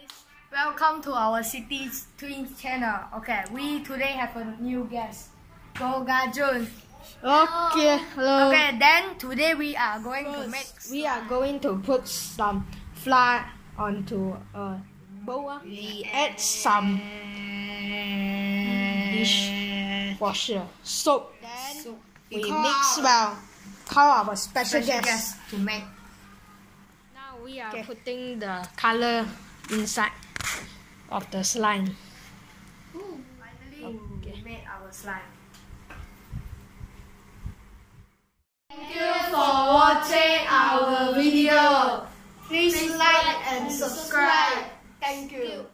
guys, welcome to our City Twins channel. Okay, we today have a new guest, Go Gajun. Okay, hello. Okay, then today we are going to make. We are going to put some flour onto a bowl. We add some dish dishwasher soap. Then we call mix well. Call our special, special guest. guest to make. Now we are putting the color inside of the slime. Finally, we made our slime. Thank you for watching our video. Please like and subscribe. Thank you.